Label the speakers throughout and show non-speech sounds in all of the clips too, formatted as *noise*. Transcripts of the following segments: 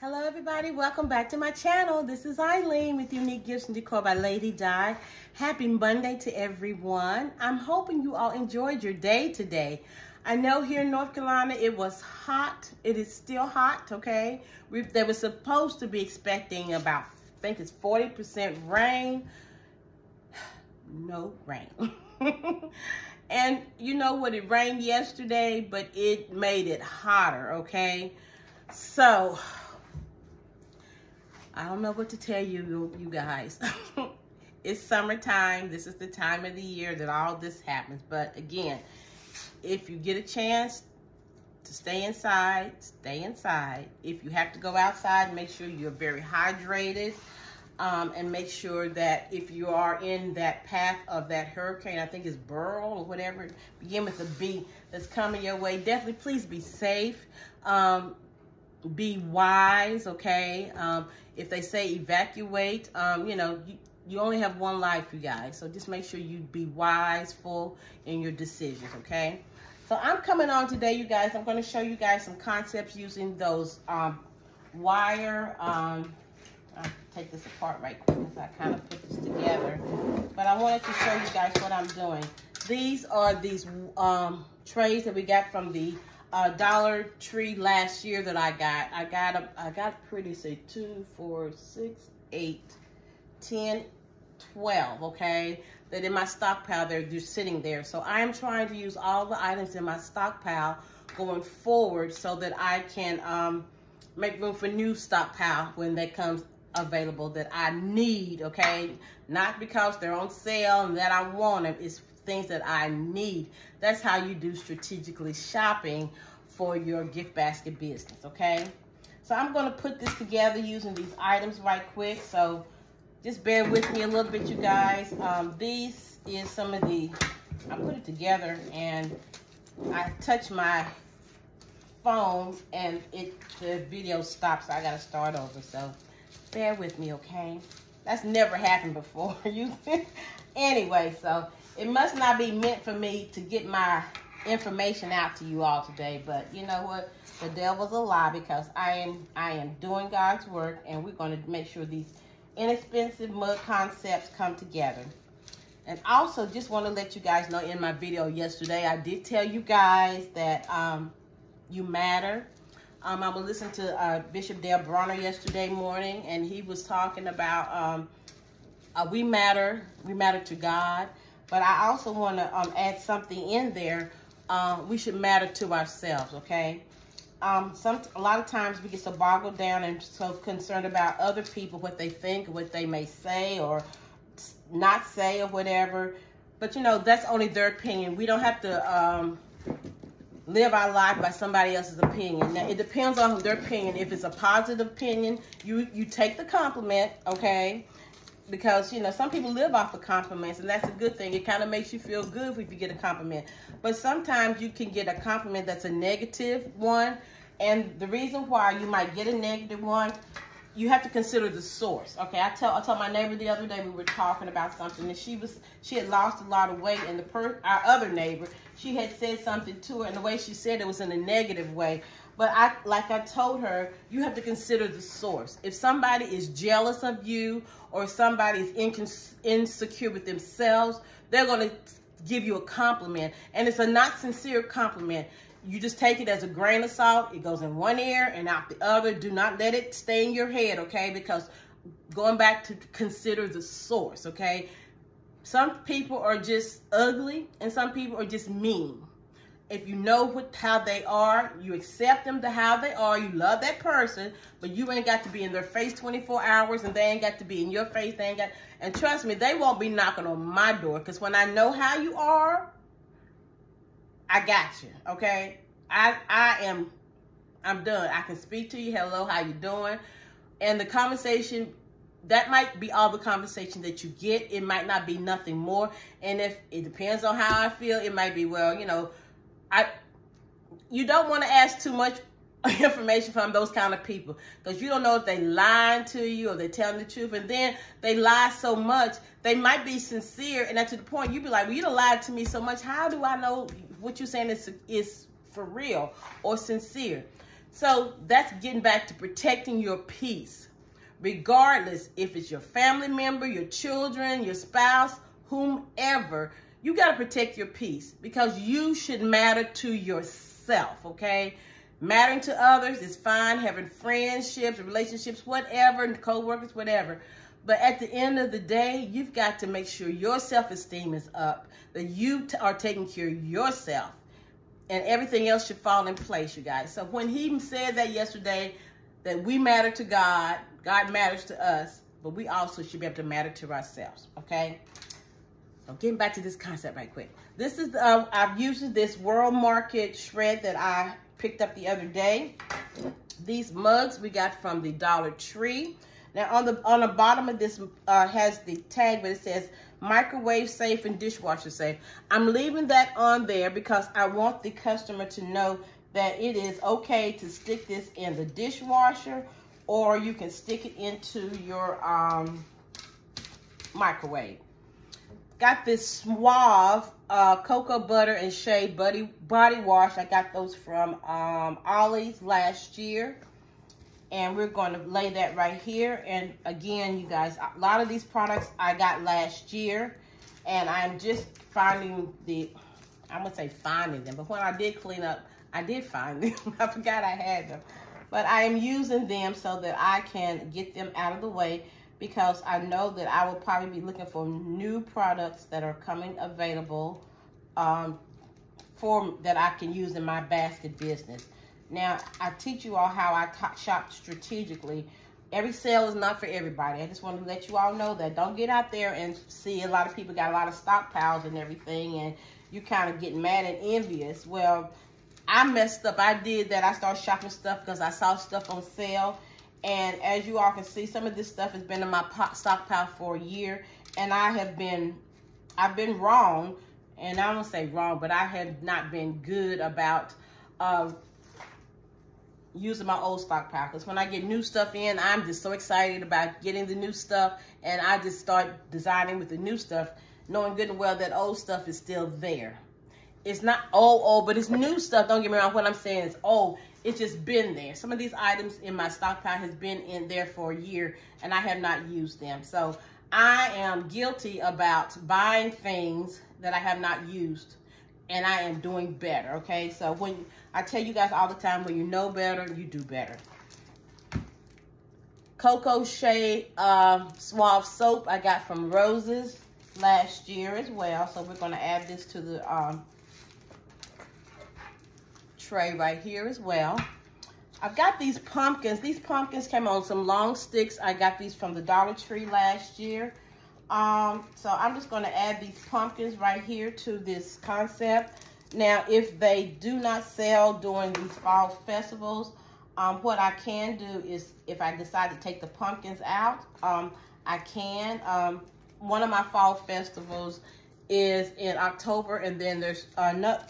Speaker 1: Hello everybody, welcome back to my channel. This is Eileen with Unique Gifts and Decor by Ladidye. Happy Monday to everyone. I'm hoping you all enjoyed your day today. I know here in North Carolina it was hot. It is still hot, okay? We, they were supposed to be expecting about, I think it's 40% rain. *sighs* No rain. *laughs* and you know what, it rained yesterday, but it made it hotter, okay? So, I don't know what to tell you, you guys. *laughs* it's summertime. This is the time of the year that all this happens. But again, if you get a chance to stay inside, stay inside. If you have to go outside, make sure you're very hydrated. Um, and make sure that if you are in that path of that hurricane, I think it's Beryl or whatever, begin with a B that's coming your way, definitely please be safe. Um, be wise, okay? Um, if they say evacuate, um, you know, you, you only have one life, you guys. So just make sure you be wiseful in your decisions, okay? So I'm coming on today, you guys. I'm going to show you guys some concepts using those um, wire. Um, I'll take this apart right quick as I kind of put this together. But I wanted to show you guys what I'm doing. These are these um, trays that we got from the uh, Dollar Tree last year that I got. I got a, I got pretty, say two, four, six, eight, ten, twelve. okay? That in my stockpile, they're just sitting there. So I am trying to use all the items in my stockpile going forward so that I can um, make room for new stockpile when that comes available that I need, okay? Not because they're on sale and that I want them. It's things that I need. That's how you do strategically shopping for your gift basket business, okay? So I'm gonna put this together using these items right quick. So just bear with me a little bit, you guys. Um, these is some of the, I put it together and I touch my phone and it the video stops. I gotta start over. So bear with me, okay? That's never happened before. *laughs* you anyway, so it must not be meant for me to get my information out to you all today. But you know what? The devil's a lie because I am I am doing God's work and we're going to make sure these inexpensive mug concepts come together. And also just want to let you guys know in my video yesterday, I did tell you guys that um, you matter. Um, I was listening to uh, Bishop Dale Bronner yesterday morning and he was talking about um, uh, we matter, we matter to God. But I also want to um, add something in there. Uh, we should matter to ourselves, okay? Um, some A lot of times we get so boggled down and so concerned about other people, what they think, what they may say or not say or whatever. But, you know, that's only their opinion. We don't have to um, live our life by somebody else's opinion. Now, it depends on their opinion. If it's a positive opinion, you, you take the compliment, okay? Because you know some people live off of compliments and that's a good thing. It kind of makes you feel good if you get a compliment. But sometimes you can get a compliment that's a negative one and the reason why you might get a negative one you have to consider the source okay? I tell i told my neighbor the other day we were talking about something and she was she had lost a lot of weight and the per our other neighbor she had said something to her and the way she said it was in a negative way but I, like I told her, you have to consider the source. If somebody is jealous of you or somebody is insecure with themselves, they're going to give you a compliment. And it's a not sincere compliment. You just take it as a grain of salt. It goes in one ear and out the other. Do not let it stay in your head, okay? Because going back to consider the source, okay? Some people are just ugly and some people are just mean if you know what how they are, you accept them to how they are, you love that person, but you ain't got to be in their face 24 hours and they ain't got to be in your face. They ain't got, and trust me, they won't be knocking on my door because when I know how you are, I got you, okay? I, I am, I'm done. I can speak to you. Hello, how you doing? And the conversation that might be all the conversation that you get. It might not be nothing more. And if it depends on how I feel, it might be, well, you know, I you don't want to ask too much *laughs* information from those kind of people because you don't know if they lying to you or they telling the truth and then they lie so much they might be sincere and at to the point you'd be like well you don't lie to me so much how do I know what you're saying is is for real or sincere So that's getting back to protecting your peace. Regardless if it's your family member, your children, your spouse, whomever, you got to protect your peace because you should matter to yourself, okay? Mattering to others is fine, having friendships, relationships, whatever, co-workers, whatever. But at the end of the day, you've got to make sure your self-esteem is up, that you are taking care of yourself, and everything else should fall in place, you guys. So when he said that yesterday, that we matter to God, God matters to us, but we also should be able to matter to ourselves, okay? So getting back to this concept right quick. This is, uh, I've used this World Market shred that I picked up the other day. These mugs we got from the Dollar Tree. Now on the on the bottom of this uh, has the tag, but it says microwave safe and dishwasher safe. I'm leaving that on there because I want the customer to know that it is okay to stick this in the dishwasher or you can stick it into your um, microwave. Got this Suave uh, cocoa butter and shea body, body wash. I got those from um, Ollie's last year. And we're going to lay that right here. And again, you guys, a lot of these products I got last year. And I'm just finding the, I'm going to say finding them. But when I did clean up, I did find *laughs* them. I forgot I had them. But I am using them so that I can get them out of the way because I know that I will probably be looking for new products that are coming available um, for that I can use in my basket business. Now, I teach you all how I shop strategically. Every sale is not for everybody. I just want to let you all know that. Don't get out there and see a lot of people got a lot of stockpiles and everything, and you kind of get mad and envious. Well, I messed up. I did that. I started shopping stuff because I saw stuff on sale. And as you all can see, some of this stuff has been in my stockpile for a year. And I have been, I've been wrong. And I don't say wrong, but I have not been good about uh, using my old stockpile. Because when I get new stuff in, I'm just so excited about getting the new stuff. And I just start designing with the new stuff, knowing good and well that old stuff is still there. It's not old, old, but it's new stuff. Don't get me wrong. What I'm saying is old. It's just been there. Some of these items in my stockpile has been in there for a year, and I have not used them. So I am guilty about buying things that I have not used and I am doing better, okay? So when I tell you guys all the time, when you know better, you do better. Cocoa Shea uh, Suave Soap I got from Roses last year as well. So we're going to add this to the um, tray right here as well. I've got these pumpkins. These pumpkins came on some long sticks. I got these from the Dollar Tree last year. Um, so I'm just going to add these pumpkins right here to this concept. Now, if they do not sell during these fall festivals, um, what I can do is if I decide to take the pumpkins out, um, I can. Um, one of my fall festivals is in October, and then there's another,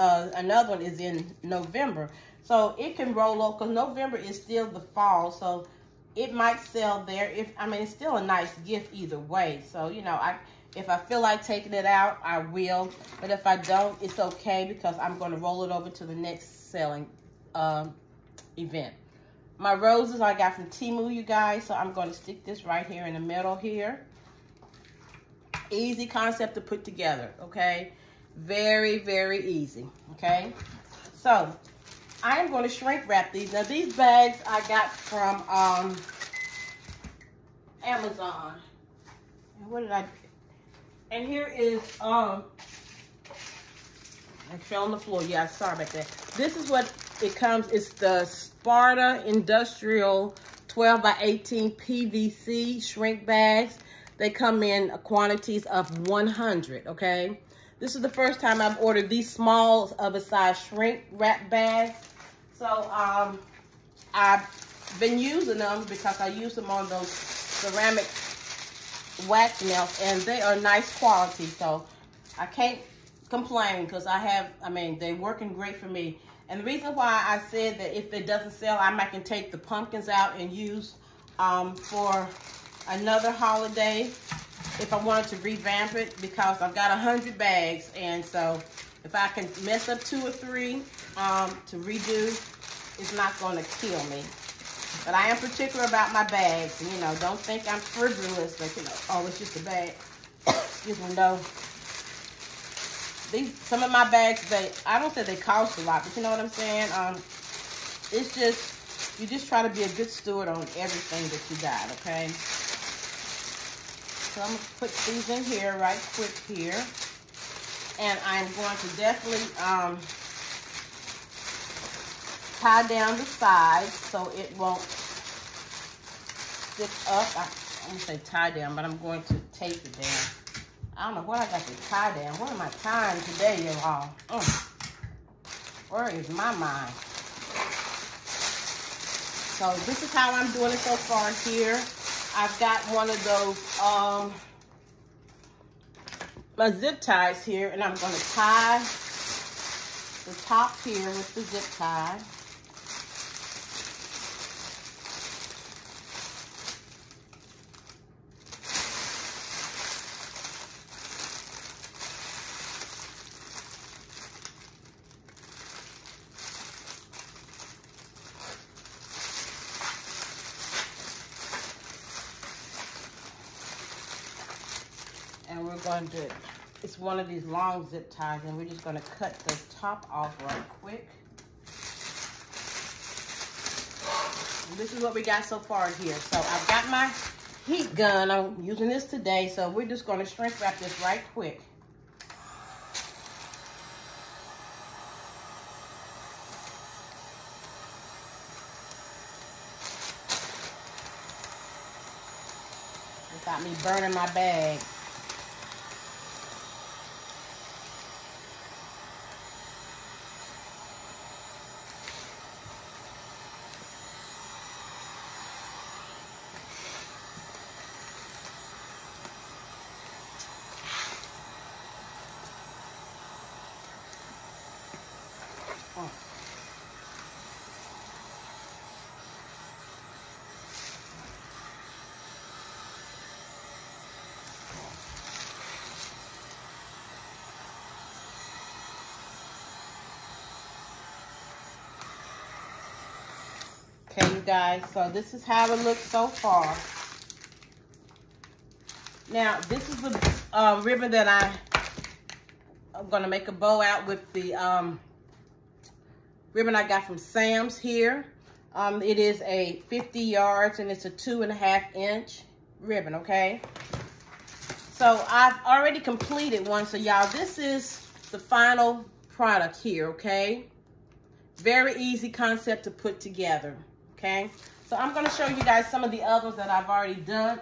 Speaker 1: uh, another one is in November. So it can roll over because November is still the fall. So it might sell there. If I mean, it's still a nice gift either way. So, you know, I if I feel like taking it out, I will. But if I don't, it's okay because I'm going to roll it over to the next selling um, event. My roses I got from Temu, you guys. So I'm going to stick this right here in the middle here. Easy concept to put together, okay? Very, very easy, okay? So I'm going to shrink wrap these. Now, these bags I got from um, Amazon. And what did I... And here is... um. I fell on the floor. Yeah, sorry about that. This is what it comes. It's the Sparta Industrial 12 by 18 PVC shrink bags. They come in quantities of 100, okay? This is the first time I've ordered these small of a size shrink wrap bags. So um, I've been using them because I use them on those ceramic wax melts and they are nice quality. So I can't complain because I have, I mean, they're working great for me. And the reason why I said that if it doesn't sell, I might can take the pumpkins out and use um, for another holiday if I wanted to revamp it because I've got a 100 bags. And so if I can mess up two or three um, to redo, it's not going to kill me. But I am particular about my bags. You know, don't think I'm frivolous, but you know, oh, it's just a bag. Excuse me, no. These, some of my bags, they, I don't say they cost a lot, but you know what I'm saying? Um, it's just, you just try to be a good steward on everything that you got, okay? So I'm going to put these in here right quick here. And I'm going to definitely um, tie down the sides so it won't stick up. I, I'm going to say tie down, but I'm going to tape it down. I don't know what I got to tie down. What am I tying today, y'all? Mm. Where is my mind? So this is how I'm doing it so far here. I've got one of those, um, my zip ties here, and I'm going to tie the top here with the zip tie. Going to, it's one of these long zip ties and we're just going to cut the top off right quick. And this is what we got so far here. So I've got my heat gun. I'm using this today. So we're just going to shrink wrap this right quick. Without me burning my bag. Okay, you guys, so this is how it looks so far. Now, this is the uh, ribbon that I, I'm going to make a bow out with the um, ribbon I got from Sam's here. Um, it is a 50 yards and it's a two and a half inch ribbon, okay? So I've already completed one. So y'all, this is the final product here, okay? Very easy concept to put together okay? So I'm gonna show you guys some of the others that I've already done,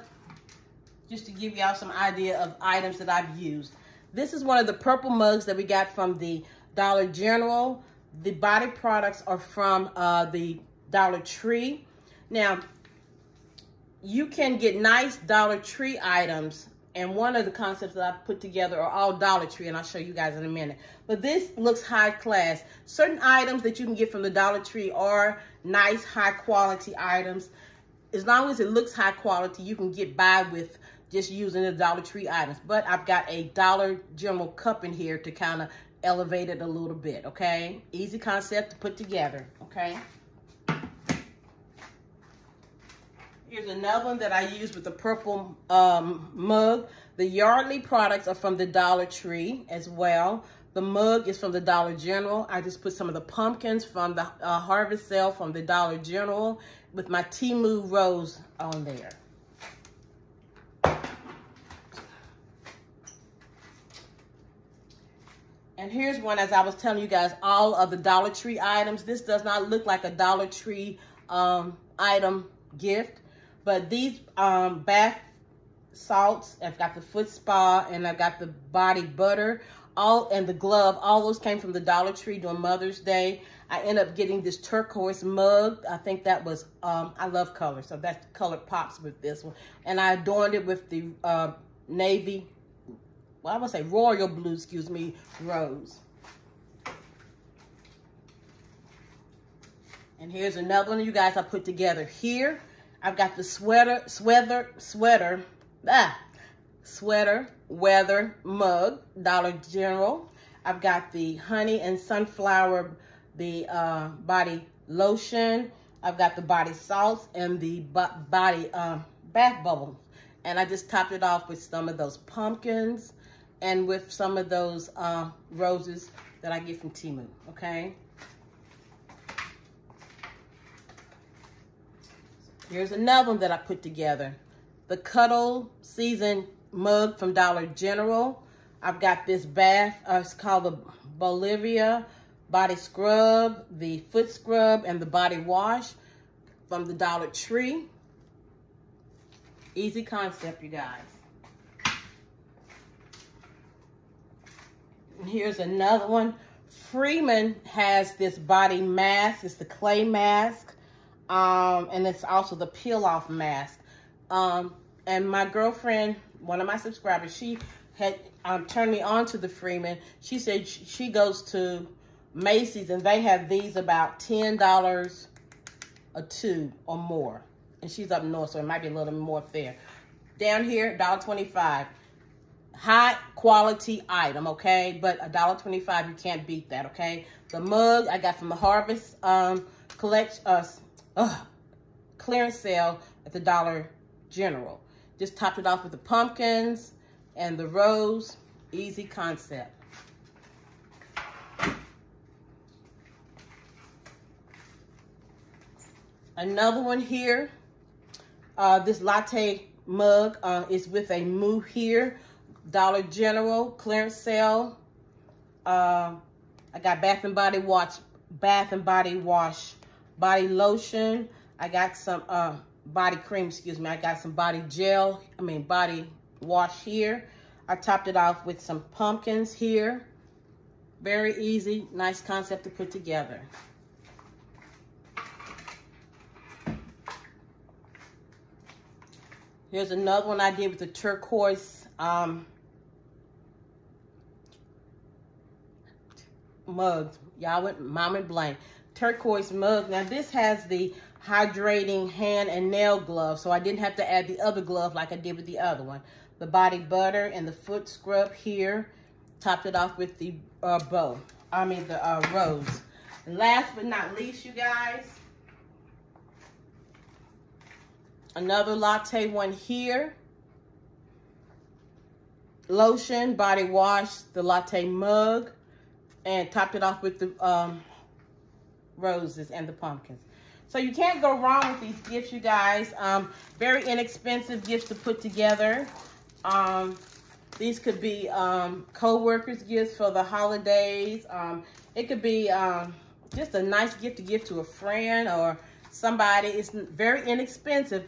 Speaker 1: just to give y'all some idea of items that I've used. This is one of the purple mugs that we got from the Dollar General. The body products are from uh, the Dollar Tree. Now, you can get nice Dollar Tree items and one of the concepts that I've put together are all Dollar Tree, and I'll show you guys in a minute. But this looks high class. Certain items that you can get from the Dollar Tree are nice, high quality items. As long as it looks high quality, you can get by with just using the Dollar Tree items. But I've got a Dollar General cup in here to kind of elevate it a little bit, okay? Easy concept to put together, okay? Here's another one that I use with the purple um, mug. The Yardley products are from the Dollar Tree as well. The mug is from the Dollar General. I just put some of the pumpkins from the uh, harvest sale from the Dollar General with my Temu rose on there. And here's one, as I was telling you guys, all of the Dollar Tree items. This does not look like a Dollar Tree um, item gift, but these um, bath salts, I've got the foot spa, and I've got the body butter all and the glove, all those came from the Dollar Tree during Mother's Day. I end up getting this turquoise mug. I think that was, um, I love color, so that color pops with this one. And I adorned it with the uh, navy, well, I would say royal blue, excuse me, rose. And here's another one you guys I put together here. I've got the sweater, sweater, sweater, ah, sweater weather mug, Dollar General. I've got the honey and sunflower, the uh, body lotion. I've got the body salts and the body um, bath bubbles. And I just topped it off with some of those pumpkins and with some of those uh, roses that I get from Temu, okay? Here's another one that I put together. The Cuddle Season mug from Dollar General. I've got this bath, uh, it's called the Bolivia Body Scrub, the Foot Scrub, and the Body Wash from the Dollar Tree. Easy concept, you guys. Here's another one. Freeman has this body mask. It's the clay mask. Um, and it's also the peel off mask. Um, and my girlfriend, one of my subscribers, she had um, turned me on to the Freeman. She said she goes to Macy's and they have these about $10 a tube or more. And she's up north, so it might be a little more fair. Down here, $1.25 high quality item, okay? But a dollar twenty-five, you can't beat that, okay? The mug I got from the Harvest um, collect, uh, uh, clearance sale at the Dollar General. Just topped it off with the pumpkins and the rose. Easy concept. Another one here. Uh, this latte mug uh, is with a moo here. Dollar General clearance sale. Uh, I got Bath and Body Wash, Bath and Body Wash body lotion. I got some uh, body cream, excuse me. I got some body gel, I mean body wash here. I topped it off with some pumpkins here. Very easy, nice concept to put together. Here's another one I did with the turquoise um, mugs. Y'all went mom and blank. Turquoise mug. Now this has the hydrating hand and nail glove. So I didn't have to add the other glove like I did with the other one. The body butter and the foot scrub here. Topped it off with the uh, bow. I mean the uh, rose. And last but not least, you guys. Another latte one here. Lotion, body wash, the latte mug and topped it off with the um, roses and the pumpkins. So you can't go wrong with these gifts, you guys. Um, very inexpensive gifts to put together. Um, these could be um, co-workers gifts for the holidays. Um, it could be um, just a nice gift to give to a friend or somebody. It's very inexpensive,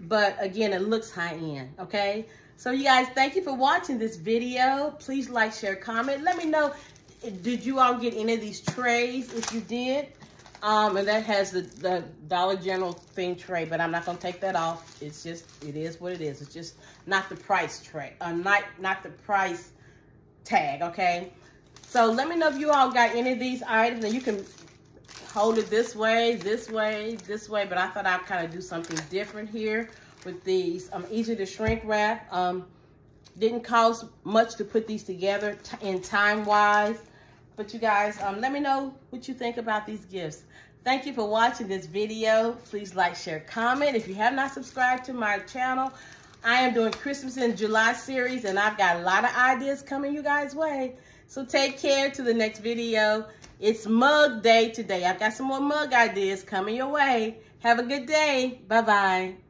Speaker 1: but again, it looks high-end, okay? So you guys, thank you for watching this video. Please like, share, comment. Let me know did you all get any of these trays? If you did, um, and that has the, the Dollar General thing tray, but I'm not going to take that off. It's just, it is what it is. It's just not the price tray, uh, not, not the price tag, okay? So let me know if you all got any of these items, and you can hold it this way, this way, this way, but I thought I'd kind of do something different here with these. Um, easy to shrink wrap. Um, didn't cost much to put these together in time-wise. But you guys, um, let me know what you think about these gifts. Thank you for watching this video. Please like, share, comment. If you have not subscribed to my channel, I am doing Christmas in July series, and I've got a lot of ideas coming you guys' way. So take care to the next video. It's mug day today. I've got some more mug ideas coming your way. Have a good day. Bye-bye.